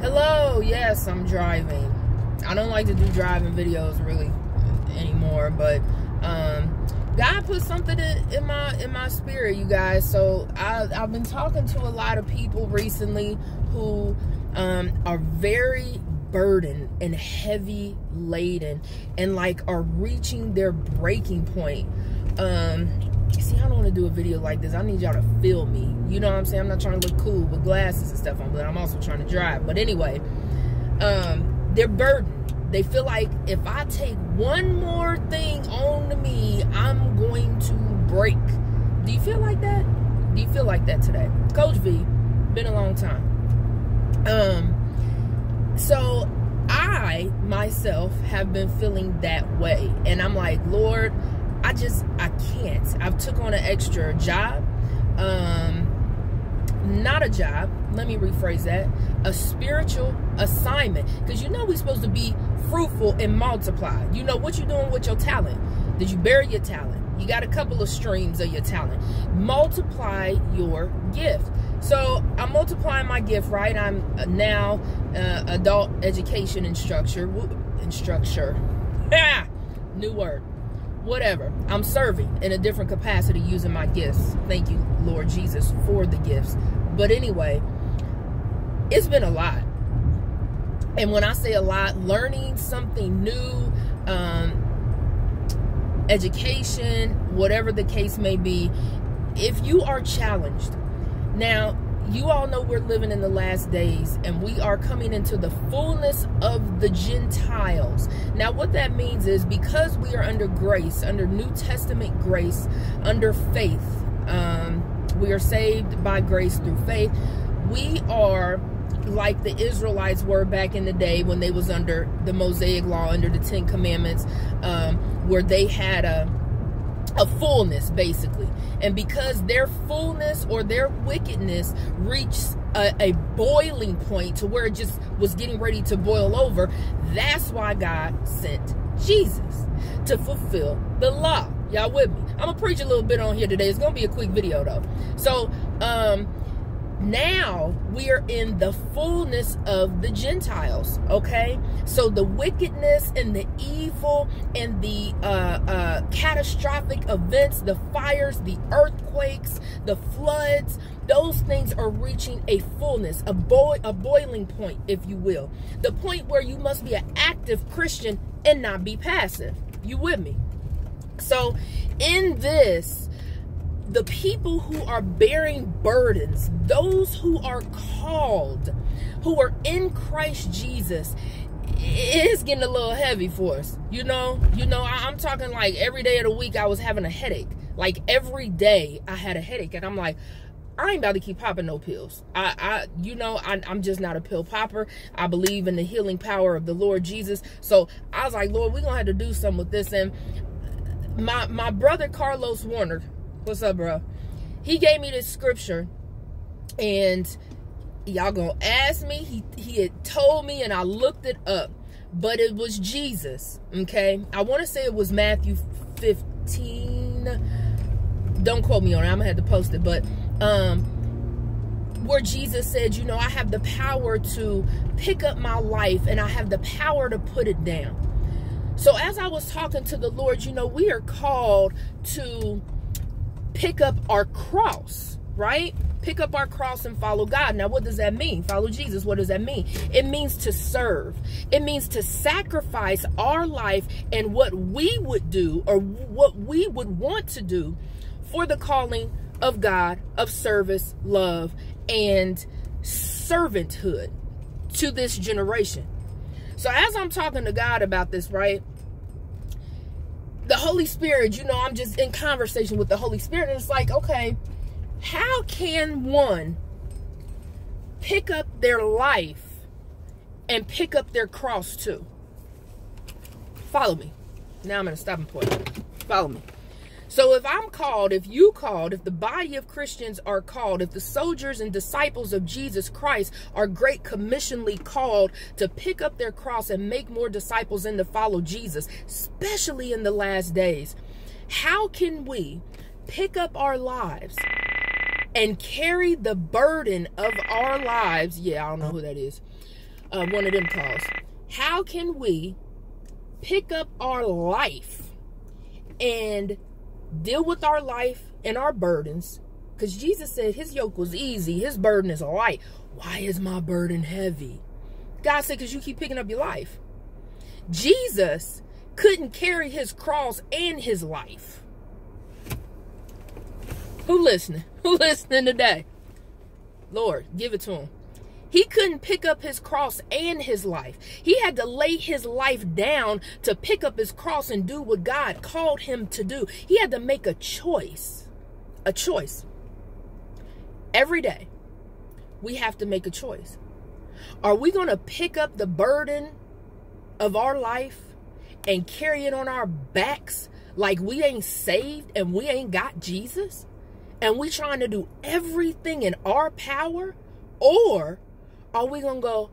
Hello, yes, I'm driving. I don't like to do driving videos really anymore, but um, God put something in, in, my in my spirit, you guys. So I, I've been talking to a lot of people recently who um, are very burdened and heavy laden and like are reaching their breaking point. Um, see, I don't want to do a video like this. I need y'all to feel me. You know what I'm saying? I'm not trying to look cool with glasses and stuff on, but I'm also trying to drive. But anyway, um, they're burdened. They feel like if I take one more thing on to me, I'm going to break. Do you feel like that? Do you feel like that today? Coach V, been a long time. Um, so I myself have been feeling that way. And I'm like, Lord, I just I can't. I've took on an extra job. Um not a job. Let me rephrase that. A spiritual assignment. Because you know we're supposed to be fruitful and multiply. You know what you're doing with your talent. Did you bury your talent? You got a couple of streams of your talent. Multiply your gift. So I'm multiplying my gift, right? I'm now uh, adult education instructor. Instructor. New word. Whatever. I'm serving in a different capacity using my gifts. Thank you, Lord Jesus, for the gifts. But anyway, it's been a lot. And when I say a lot, learning something new, um, education, whatever the case may be, if you are challenged, now you all know we're living in the last days and we are coming into the fullness of the Gentiles. Now, what that means is because we are under grace, under New Testament grace, under faith, um, we are saved by grace through faith. We are like the Israelites were back in the day when they was under the Mosaic law, under the Ten Commandments, um, where they had a a fullness basically and because their fullness or their wickedness reached a, a, boiling point to where it just was getting ready to boil over that's why god sent jesus to fulfill the law Y'all with me? I'm gonna preach a little bit on here today. It's gonna be a quick video though. So, um, now we are in the fullness of the Gentiles, okay? So the wickedness and the evil and the uh, uh, catastrophic events, the fires, the earthquakes, the floods, those things are reaching a fullness, a, boi a boiling point, if you will. The point where you must be an active Christian and not be passive. You with me? So, in this, the people who are bearing burdens, those who are called, who are in Christ Jesus, it is getting a little heavy for us. You know, you know, I'm talking like every day of the week I was having a headache. Like every day I had a headache, and I'm like, I ain't about to keep popping no pills. I, I you know, I, I'm just not a pill popper. I believe in the healing power of the Lord Jesus. So I was like, Lord, we're gonna have to do something with this. And my my brother Carlos Warner, what's up, bro? He gave me this scripture, and y'all gonna ask me. He he had told me, and I looked it up, but it was Jesus. Okay, I want to say it was Matthew 15. Don't quote me on it. I'm gonna have to post it, but um where Jesus said, you know, I have the power to pick up my life and I have the power to put it down. So as I was talking to the Lord, you know, we are called to pick up our cross, right? Pick up our cross and follow God. Now, what does that mean? Follow Jesus. What does that mean? It means to serve. It means to sacrifice our life and what we would do or what we would want to do for the calling of God, of service, love, and servanthood to this generation. So as I'm talking to God about this, right? The Holy Spirit, you know, I'm just in conversation with the Holy Spirit. And it's like, okay, how can one pick up their life and pick up their cross too? Follow me. Now I'm at a stopping point. Follow me. So if I'm called, if you called, if the body of Christians are called, if the soldiers and disciples of Jesus Christ are great commissionly called to pick up their cross and make more disciples and to follow Jesus, especially in the last days, how can we pick up our lives and carry the burden of our lives? Yeah, I don't know who that is. uh, one of them calls. How can we pick up our life and deal with our life and our burdens? Because Jesus said his yoke was easy, his burden is light. Why is my burden heavy? God said, because you keep picking up your life. Jesus couldn't carry his cross and his life. Who listening? Who listening today? Lord, give it to him. He couldn't pick up his cross and his life. He had to lay his life down to pick up his cross and do what God called him to do. He had to make a choice. A choice. Every day, we have to make a choice. Are we going to pick up the burden of our life and carry it on our backs like we ain't saved and we ain't got Jesus? And we trying to do everything in our power? Or are we going to go,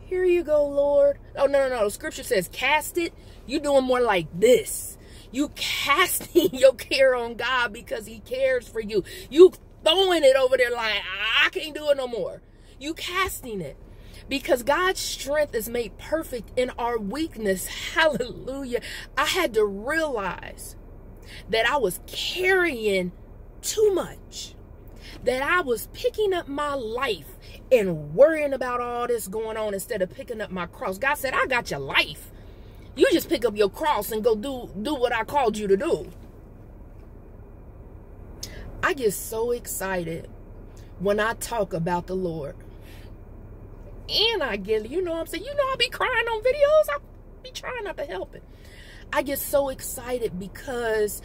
here you go, Lord? Oh, no, no, no. The scripture says, cast it. You doing more like this. You casting your care on God because he cares for you. You throwing it over there like, I can't do it no more. You casting it because God's strength is made perfect in our weakness. Hallelujah. I had to realize that I was carrying too much, that I was picking up my life and worrying about all this going on instead of picking up my cross. God said, I got your life. You just pick up your cross and go do, do what I called you to do. I get so excited when I talk about the Lord. And I get, you know what I'm saying? You know, I'll be crying on videos. I'll be trying not to help it. I get so excited because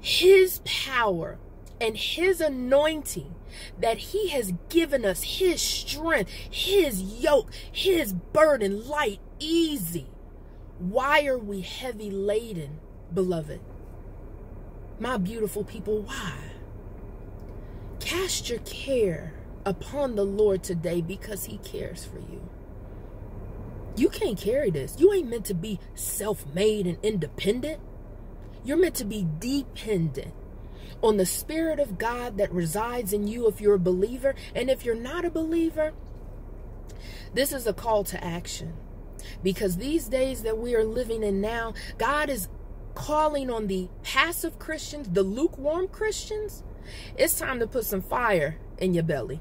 his power and his anointing that he has given us, his strength, his yoke, his burden light, easy. Why are we heavy laden, beloved? My beautiful people, why? Cast your care upon the Lord today because he cares for you. You can't carry this. You ain't meant to be self-made and independent. You're meant to be dependent on the Spirit of God that resides in you if you're a believer. And if you're not a believer, this is a call to action. Because these days that we are living in now, God is calling on the passive Christians, the lukewarm Christians. It's time to put some fire in your belly.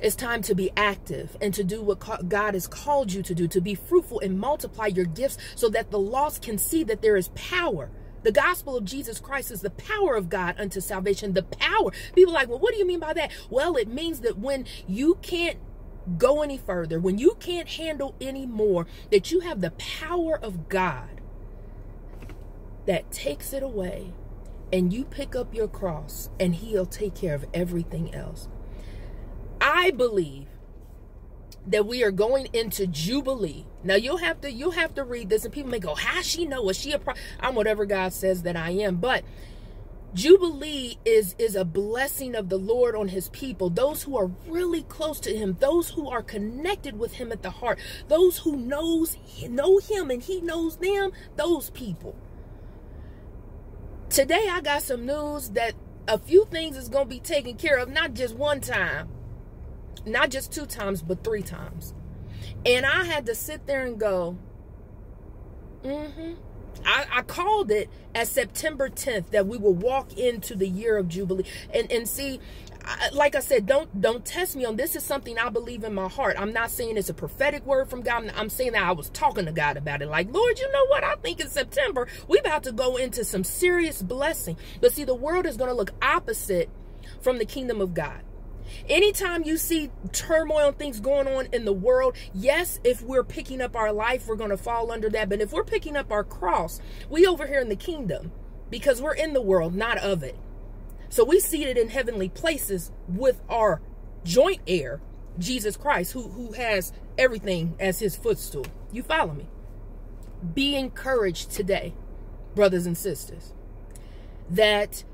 It's time to be active and to do what God has called you to do, to be fruitful and multiply your gifts so that the lost can see that there is power the gospel of Jesus Christ is the power of God unto salvation. The power. People like, well, what do you mean by that? Well, it means that when you can't go any further, when you can't handle any more, that you have the power of God that takes it away and you pick up your cross and he'll take care of everything else. I believe that we are going into Jubilee. Now you'll have to you'll have to read this, and people may go, "How she know? Is she a pro?" I'm whatever God says that I am. But Jubilee is is a blessing of the Lord on His people. Those who are really close to Him, those who are connected with Him at the heart, those who knows know Him and He knows them. Those people. Today I got some news that a few things is going to be taken care of, not just one time not just two times, but three times. And I had to sit there and go, mm-hmm. I, I, called it as September 10th that we will walk into the year of Jubilee. And and see, like I said, don't don't test me on this. Is something I believe in my heart. I'm not saying it's a prophetic word from God. I'm saying that I was talking to God about it. Like, Lord, you know what? I think in September we about to go into some serious blessing. But see, the world is going to look opposite from the kingdom of God. Anytime you see turmoil and things going on in the world, yes, if we're picking up our life, we're going to fall under that. But if we're picking up our cross, we over here in the kingdom because we're in the world, not of it. So we seated in heavenly places with our joint heir, Jesus Christ, who, who has everything as his footstool. You follow me? Be encouraged today, brothers and sisters, that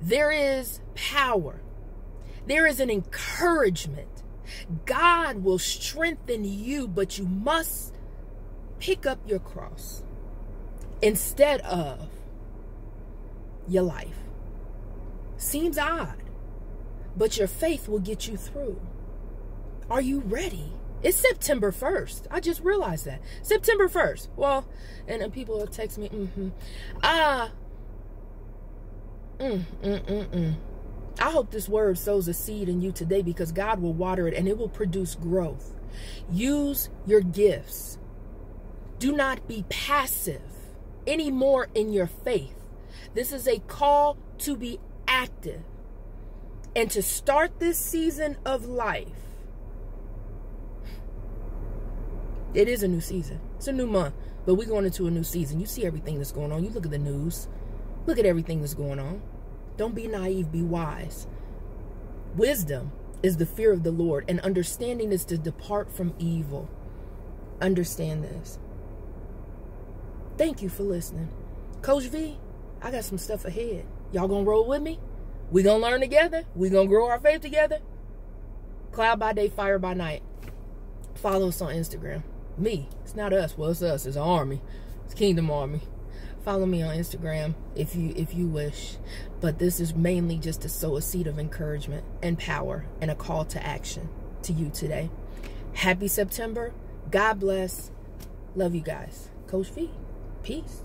there is power there is an encouragement. God will strengthen you, but you must pick up your cross instead of your life. Seems odd, but your faith will get you through. Are you ready? It's September 1st. I just realized that. September 1st. Well, and then people will text me, mm-hmm. Ah. Mm, mm, mm, mm. I hope this word sows a seed in you today because God will water it and it will produce growth. Use your gifts. Do not be passive anymore in your faith. This is a call to be active and to start this season of life. It is a new season. It's a new month, but we're going into a new season. You see everything that's going on. You look at the news. Look at everything that's going on. Don't be naive, be wise. Wisdom is the fear of the Lord, and understanding is to depart from evil. Understand this. Thank you for listening. Coach V, I got some stuff ahead. Y'all gonna roll with me? We gonna learn together? We gonna grow our faith together? Cloud by day, fire by night. Follow us on Instagram. Me. It's not us. Well, it's us. It's an army. It's Kingdom Army. Follow me on Instagram if you if you wish. But this is mainly just to sow a seed of encouragement and power and a call to action to you today. Happy September. God bless. Love you guys. Coach V. Peace.